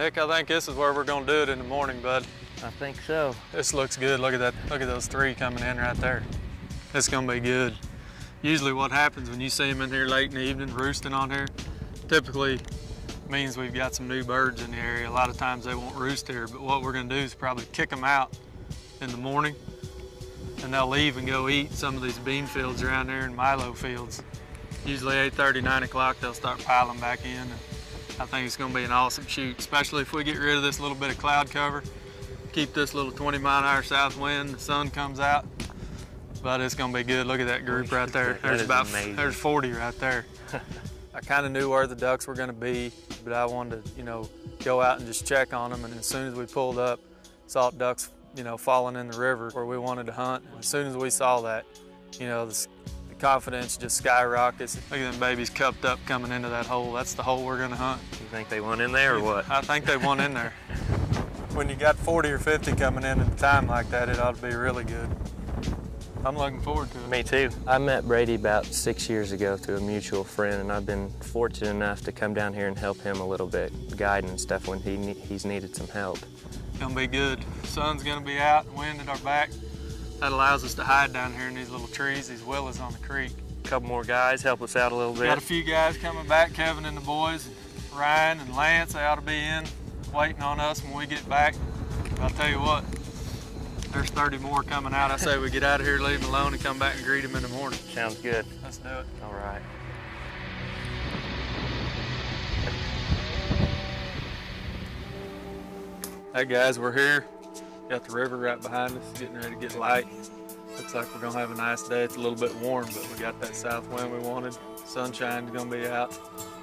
Nick, I think this is where we're gonna do it in the morning, bud. I think so. This looks good. Look at that. Look at those three coming in right there. It's gonna be good. Usually what happens when you see them in here late in the evening roosting on here, typically means we've got some new birds in the area. A lot of times they won't roost here, but what we're gonna do is probably kick them out in the morning and they'll leave and go eat some of these bean fields around there and milo fields. Usually 8.30, 9 o'clock, they'll start piling back in. I think it's gonna be an awesome shoot, especially if we get rid of this little bit of cloud cover, keep this little 20 mile an hour south wind, the sun comes out, but it's gonna be good. Look at that group right there. There's about, amazing. there's 40 right there. I kind of knew where the ducks were gonna be, but I wanted to, you know, go out and just check on them. And as soon as we pulled up, saw ducks, you know, falling in the river where we wanted to hunt. As soon as we saw that, you know, the confidence just skyrockets. Look at them babies cupped up coming into that hole. That's the hole we're gonna hunt. You think they went in there or what? I think they won in there. When you got 40 or 50 coming in at a time like that, it ought to be really good. I'm looking forward to it. Me too. I met Brady about six years ago through a mutual friend, and I've been fortunate enough to come down here and help him a little bit, guiding and stuff when he ne- he's needed some help. Gonna be good. Sun's gonna be out, wind at our back. That allows us to hide down here in these little trees, these willows on the creek. A couple more guys help us out a little bit. Got a few guys coming back, Kevin and the boys, Ryan and Lance, they ought to be in, waiting on us when we get back. I'll tell you what, there's 30 more coming out. I say we get out of here, leave them alone, and come back and greet them in the morning. Sounds good. Let's do it. All right. Hey guys, we're here. Got the river right behind us, getting ready to get light. Looks like we're gonna have a nice day. It's a little bit warm, but we got that south wind we wanted. Sunshine's gonna be out.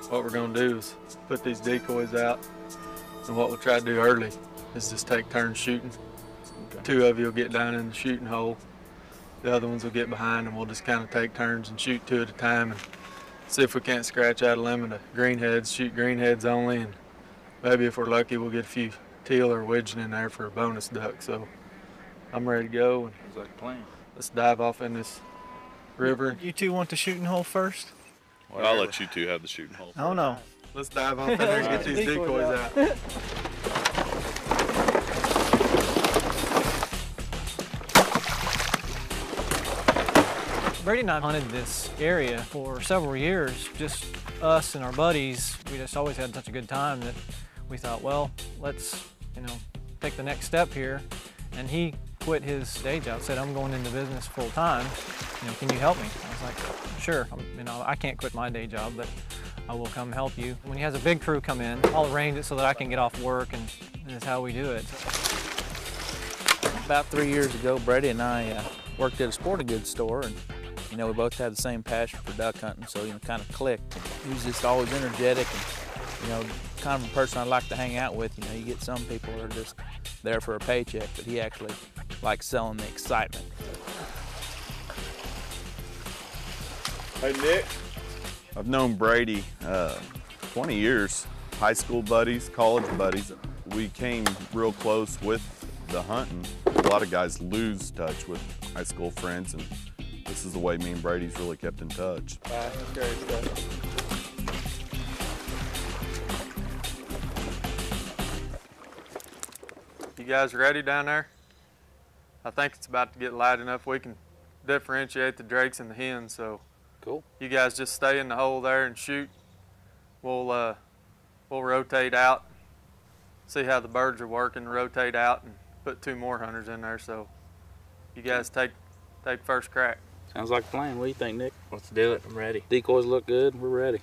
What we're gonna do is put these decoys out, and what we'll try to do early is just take turns shooting. Two of you will get down in the shooting hole. The other ones will get behind, and we'll just kind of take turns and shoot two at a time, and see if we can't scratch out a limit of greenheads. Shoot greenheads only, and maybe if we're lucky, we'll get a few teal or widgeon in there for a bonus duck. So I'm ready to go. And Sounds like a plan. let's dive off in this river. You two want the shooting hole first? Well, I'll let you two have the shooting hole. Oh no. Let's dive off in there and get these decoys out. Brady and I hunted this area for several years, just us and our buddies. We just always had such a good time that we thought, well, let's, you know, take the next step here. And he quit his day job, said, I'm going into business full time. You know, can you help me? I was like, sure. You know, I can't quit my day job, but I will come help you. When he has a big crew come in, I'll arrange it so that I can get off work, and, and that's how we do it. About three years ago, Brady and I uh, worked at a sporting goods store, and you know we both had the same passion for duck hunting, so you know kind of clicked. He was just always energetic, and you know kind of a person I like to hang out with. You know, you get some people who are just there for a paycheck, but he actually likes selling the excitement. Hey, Nick. I've known Brady uh, 20 years, high school buddies, college buddies. We came real close with the hunting. a lot of guys lose touch with high school friends, and this is the way me and Brady's really kept in touch. Bye. Guys ready down there? I think it's about to get light enough we can differentiate the drakes and the hens. So Cool. you guys just stay in the hole there and shoot. We'll uh, we'll rotate out, see how the birds are working, rotate out, and put two more hunters in there. So you guys take take first crack. Sounds like a plan. What do you think, Nick? Let's do it. I'm ready. Decoys look good. We're ready.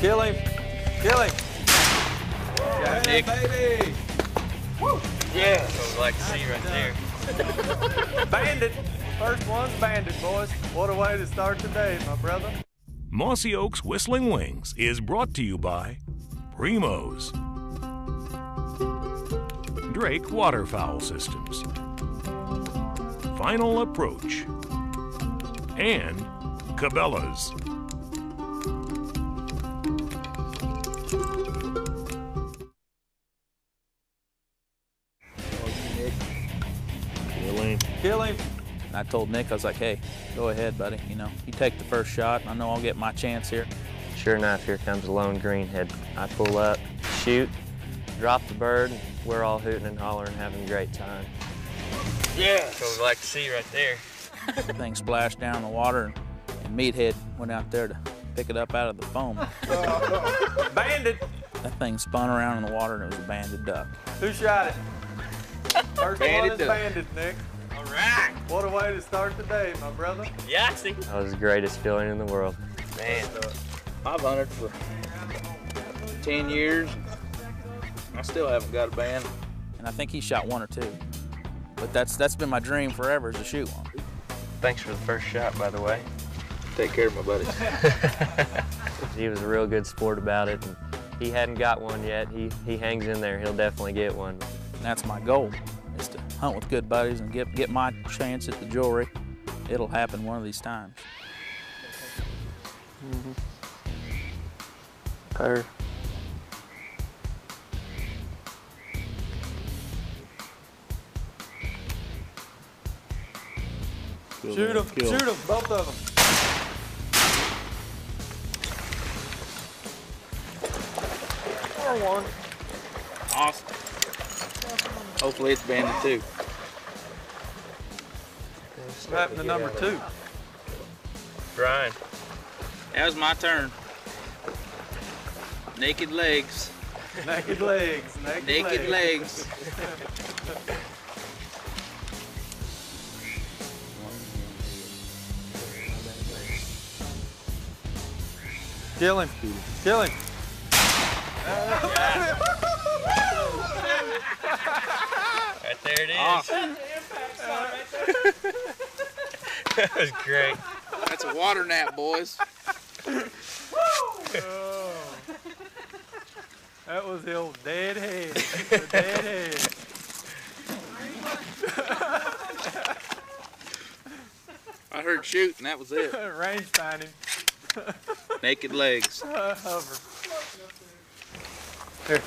Kill him! Kill him! Nick. baby! Yeah. So like to see right there. Bandit! First one's bandit, boys. What a way to start the day, my brother. Mossy Oaks Whistling Wings is brought to you by Primos, Drake Waterfowl Systems, Final Approach, and Cabela's. I told Nick, I was like, hey, go ahead, buddy. You know, you take the first shot. I know I'll get my chance here. Sure enough, here comes a lone greenhead. I pull up, shoot, drop the bird. and We're all hooting and hollering, having a great time. Yeah. So we like to see right there. The thing splashed down in the water, and, and Meathead went out there to pick it up out of the foam. Bandit! That thing spun around in the water, and it was a banded duck. Who shot it? First one is duck. bandit, Nick. All right. What a way to start the day, my brother. Yahtzee. That was the greatest feeling in the world. Man. Uh, I've hunted for 10 years. I still haven't got a band. And I think he shot one or two. But that's that's been my dream forever is to shoot one. Thanks for the first shot, by the way. Take care of my buddies. He was a real good sport about it. And he hadn't got one yet. He, he hangs in there. He'll definitely get one. And that's my goal, is to hunt with good buddies and get, get my chance at the jewelry. It'll happen one of these times. Her. Shoot them, shoot them, both of them. Or one. Awesome. Hopefully it's banded too. What happened to number two? Brian. That was my turn. Naked legs. Naked legs, naked, Naked legs. Kill him, kill him. Right there it oh. is. Awesome. that was great. That's a water nap, boys. That was the old dead head. The dead head. I heard shoot and that was it. Range finding. Naked legs. Hover. Here.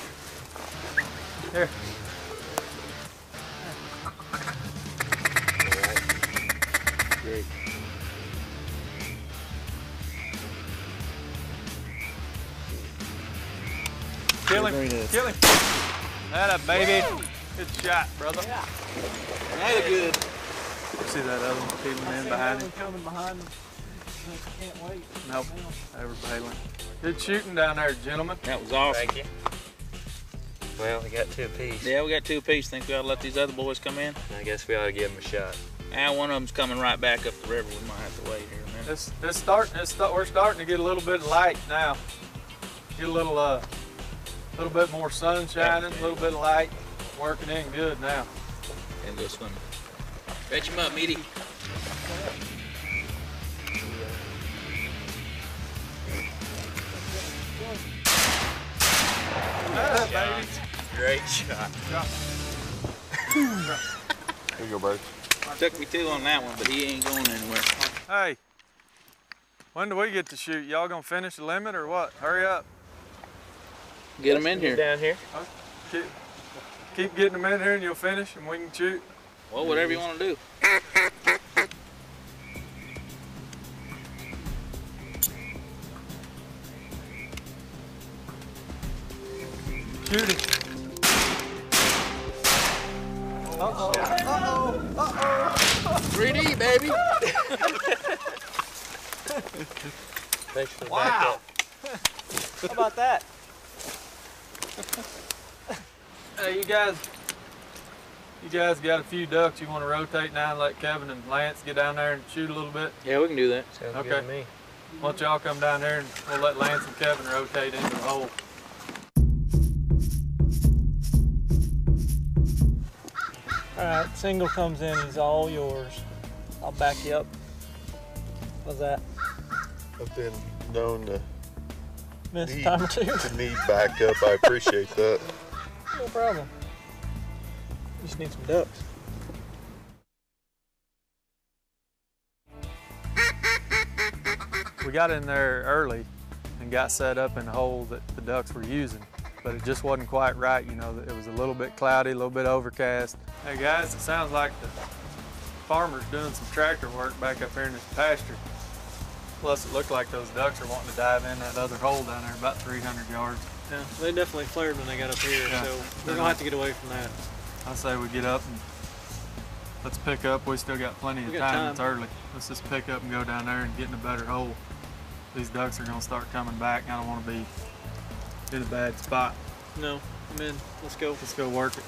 Kill him. Kill him. That a baby. Good shot, brother. That good. See that other one peeling in behind him? coming behind them. Can't wait. Nope. They were bailing. Good shooting down there, gentlemen. That was awesome. Thank you. Well, we got two apiece. Yeah, we got two apiece. Think we ought to let these other boys come in? I guess we ought to give them a shot. And one of them's coming right back up the river. We might have to wait here a minute. It's, it's starting. It's we're starting to get a little bit of light now. Get a little, uh, little bit more sun shining, a little bit of light, working in good now. And go swimming. Fetch him up, meaty. baby. Great shot. Here you go, buddy. Took me two on that one, but he ain't going anywhere. Hey, When do we get to shoot? Y'all gonna finish the limit or what? Hurry up. Get them in here. Down here. Keep, keep getting them in here and you'll finish and we can shoot. Well, whatever you want to do. Shoot it. 3D, baby. Thanks for the Wow. How about that? Hey, you guys, you guys got a few ducks you want to rotate now and let Kevin and Lance get down there and shoot a little bit? Yeah, we can do that. Sounds Okay. good to me. Why don't y'all come down there and we'll let Lance and Kevin rotate into the hole. All right, single comes in, he's all yours. I'll back you up. How's that? I've been known to, Miss a Neat. time or two? to need backup. I appreciate that. no problem. Just need some ducks. We got in there early and got set up in the hole that the ducks were using, but it just wasn't quite right. You know, it was a little bit cloudy, a little bit overcast. Hey guys, it sounds like the farmer's doing some tractor work back up here in this pasture. Plus, it looked like those ducks are wanting to dive in that other hole down there, about 300 yards. Yeah, they definitely flared when they got up here, Yeah. so they're gonna have to get away from that. I say we get up and let's pick up. We still got plenty of We time. got It's early. Let's just pick up and go down there and get in a better hole. These ducks are gonna start coming back. I don't want to be in a bad spot. No, I'm in. Let's go. Let's go work it.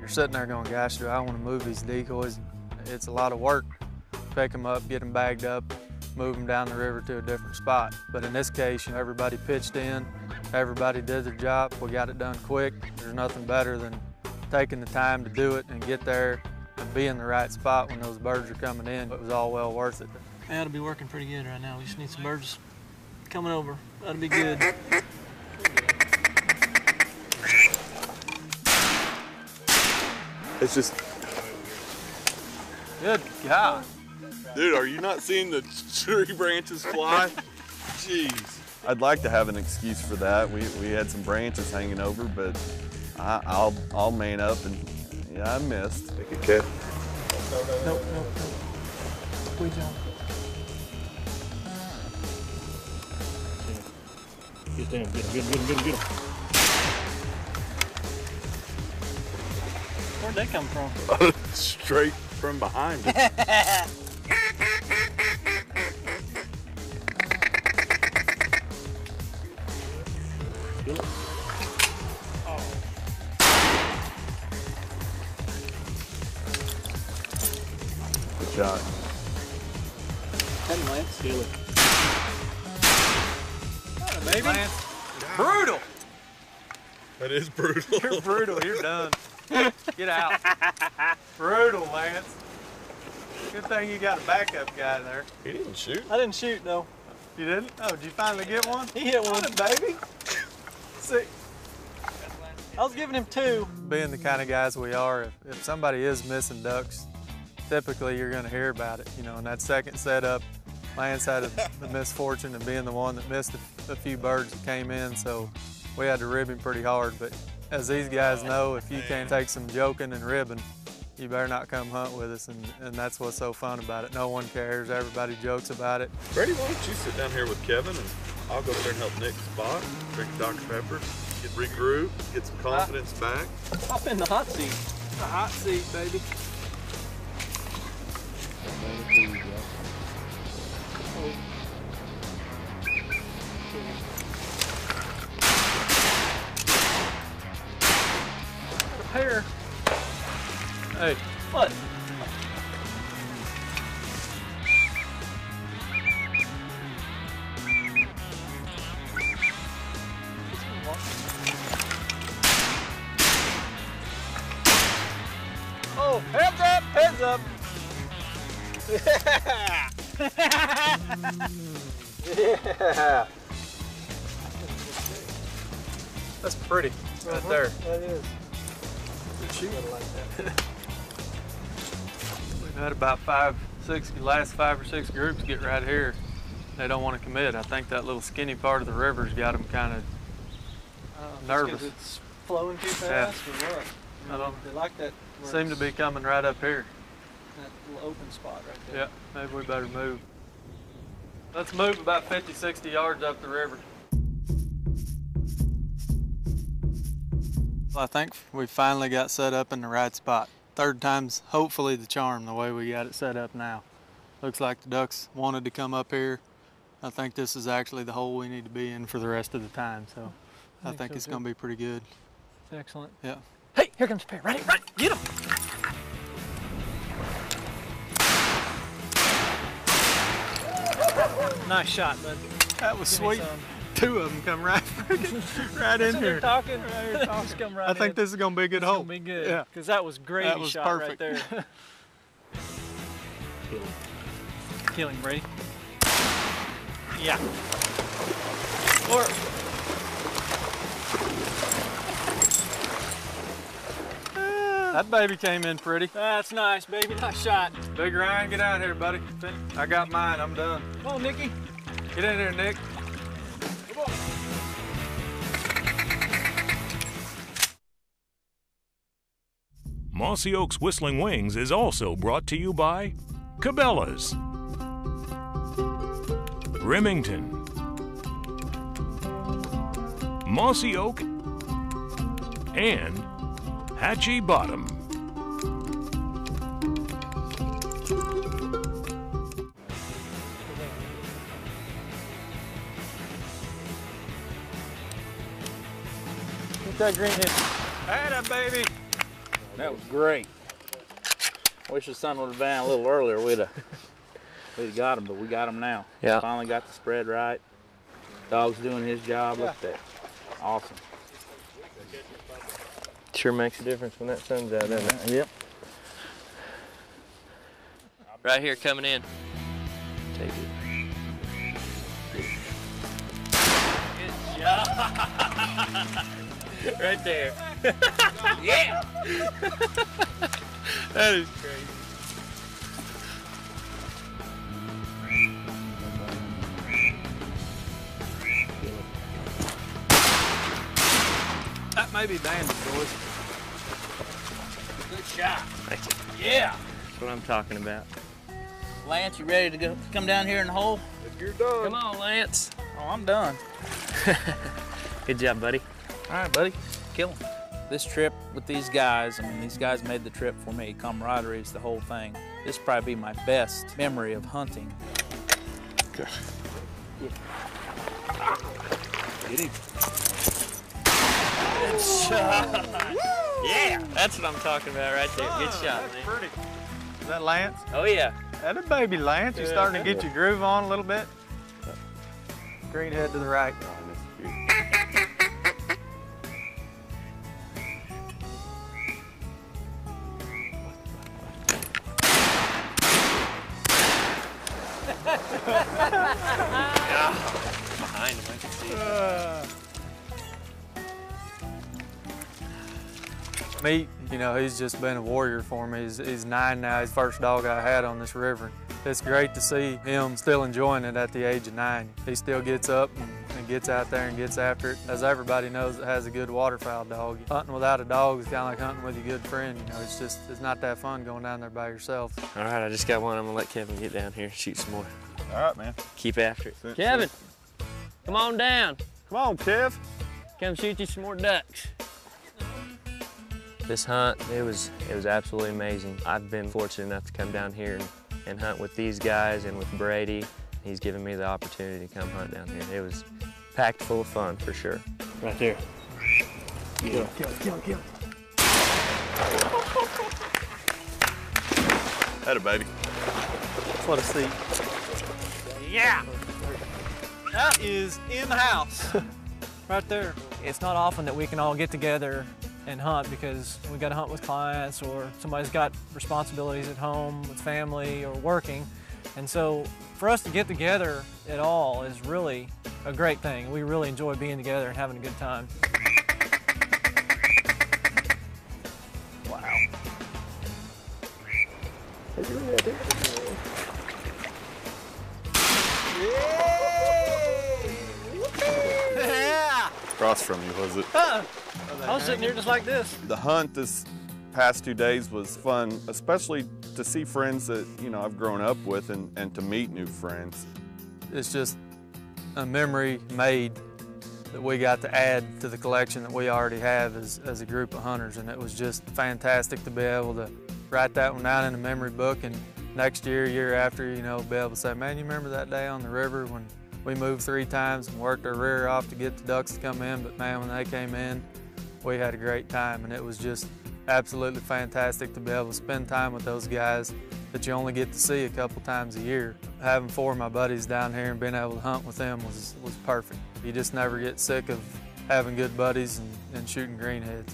You're sitting there going, gosh, do I want to move these decoys? It's a lot of work. Pick them up, get them bagged up, move them down the river to a different spot. But in this case, you know, everybody pitched in, everybody did their job. We got it done quick. There's nothing better than taking the time to do it and get there and be in the right spot when those birds are coming in. It was all well worth it. Yeah, it'll be working pretty good right now. We just need some birds coming over. That'll be good. It's just, Good God. Dude, are you not seeing the tree branches fly? Jeez. I'd like to have an excuse for that. We, we had some branches hanging over, but I, I'll I'll main up and yeah, I missed. Take a cat. Nope, nope, nope. We jump. Get them, get them, get them, get them, get them, get them. Where'd they come from? Straight from behind. Baby. Brutal. that is brutal. You're brutal. You're done. Get out. brutal, Lance. Good thing you got a backup guy there. He didn't shoot. I didn't shoot though. You didn't? Oh, did you finally get one? He hit one. baby. See, I was giving him two. being the kind of guys we are, if, if somebody is missing ducks, typically you're going to hear about it. You know, in that second setup, Lance had the misfortune of being the one that missed a, a few birds that came in, so we had to rib him pretty hard. But as these guys oh, know, if you can't take some joking and ribbing, you better not come hunt with us, and, and that's what's so fun about it. No one cares, everybody jokes about it. Brady, why don't you sit down here with Kevin and I'll go up there and help Nick spot, drink a Dr. Pepper, get regroup, get some confidence ah. back. Hop in the hot seat. The hot seat, baby. Here. Hey, What? Oh, heads up, heads up. Yeah. That's pretty right uh-huh. there. That is. Good that? We've had about five, six, last five or six groups get right here. they don't want to commit. I think that little skinny part of the river's got them kind of nervous. it's flowing too Yeah. fast or what? I don't- They like that. seem to be coming right up here. That little open spot right there. Yeah, maybe we better move. Let's move about 50, 60 yards up the river. I think we finally got set up in the right spot. Third time's hopefully the charm the way we got it set up now. Looks like the ducks wanted to come up here. I think this is actually the hole we need to be in for the rest of the time, so I think think so, it's gonna be pretty good. Excellent. Yeah. Hey, here comes Perry. Ready, right, get him. Nice shot, bud. That was Give sweet. Two of them come right, right in Sitting there here. talking. Just come right I think in. this is gonna be a good It's hole. be good. Yeah. Because that was great. That was shot perfect. right there. Kill him, Brady. Yeah. Or That baby came in pretty. that's nice, baby. Nice shot. Big Ryan, get out here, buddy. I got mine. I'm done. Come on, Nicky. Get in here, Nick. Come on. Mossy Oaks Whistling Wings is also brought to you by Cabela's, Remington, Mossy Oak, and Hatchie Bottom. Get that greenhead. Atta baby. That was great. Wish the sun would have been a little earlier. We'd have, we'd have got him, but we got him now. Yeah. Finally got the spread right. Dog's doing his job. Look at that. Awesome. Sure makes a difference when that sun's out, doesn't it? Yep. Right here coming in. Take it. Good job. right there. yeah. that is crazy. That may be banded, boys. Good shot. Thank you. Yeah. That's what I'm talking about. Lance, you ready to go come down here in the hole? If you're done, Come on, Lance. Oh, I'm done. Good job, buddy. All right, buddy. Kill him. This trip with these guys, I mean, these guys made the trip for me. Camaraderie is the whole thing. This will probably be my best memory of hunting. Okay. Get him. Good shot. yeah, that's what I'm talking about right there. Good shot, That's man. pretty. Is that Lance? Oh yeah. That a baby Lance. You're starting to get your groove on a little bit? Green head to the right. Meat, you know, he's just been a warrior for me. He's, he's nine now. He's the first dog I had on this river. It's great to see him still enjoying it at the age of nine. He still gets up and, and gets out there and gets after it. As everybody knows that has a good waterfowl dog. Hunting without a dog is kind of like hunting with a good friend. You know, it's just, it's not that fun going down there by yourself. All right, I just got one. I'm gonna let Kevin get down here and shoot some more. All right, man. Keep after it. Sit- Kevin, come on down. Come on, Kev. Come shoot you some more ducks. This hunt, it was it was absolutely amazing. I've been fortunate enough to come down here and, and hunt with these guys and with Brady. He's given me the opportunity to come hunt down here. It was packed full of fun for sure. Right there. Yeah. Kill, kill, kill, Had a baby. That's what I see. Yeah! That is in the house. right there. It's not often that we can all get together and hunt because we got to hunt with clients or somebody's got responsibilities at home with family or working. And so for us to get together at all is really a great thing. We really enjoy being together and having a good time. Yeah! From you, was it? Uh, I was sitting here just like this. The hunt this past two days was fun, especially to see friends that, you know, I've grown up with and, and to meet new friends. It's just a memory made that we got to add to the collection that we already have as, as a group of hunters. And it was just fantastic to be able to write that one down in a memory book and next year, year after, you know, be able to say, man, you remember that day on the river when we moved three times and worked our rear off to get the ducks to come in, but man, when they came in, we had a great time and it was just absolutely fantastic to be able to spend time with those guys that you only get to see a couple times a year. Having four of my buddies down here and being able to hunt with them was, was perfect. You just never get sick of having good buddies and, and shooting greenheads.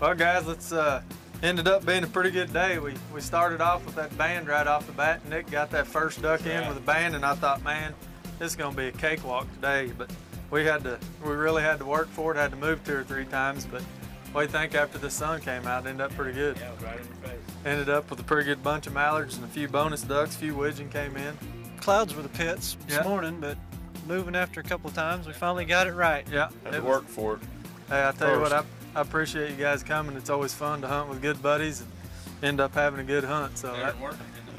Well guys, let's uh, ended up being a pretty good day. We, we started off with that band right off the bat. Nick got that first duck in with a band and I thought, man, this is gonna be a cakewalk today. But we had to, we really had to work for it, had to move two or three times, but what do you think after the sun came out? It ended up pretty good. Yeah, right in your face. Ended up with a pretty good bunch of mallards and a few bonus ducks, a few widgeon came in. Clouds were the pits this Yeah. morning, but moving after a couple of times, we finally got it right. Yeah, Had it worked for it. Hey, I tell you what, I, I appreciate you guys coming. It's always fun to hunt with good buddies and end up having a good hunt. So that,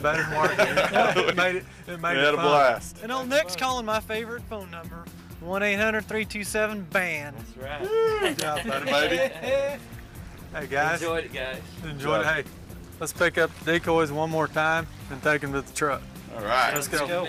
better than working. it made it, it made We it had a blast. And old Nick's calling my favorite phone number, 1-800-327-BAN. That's right. Good job, buddy. Baby. Hey guys, Enjoyed it, guys. Enjoyed it. Hey, let's pick up the decoys one more time and take them to the truck. All right. Let's. Let's go.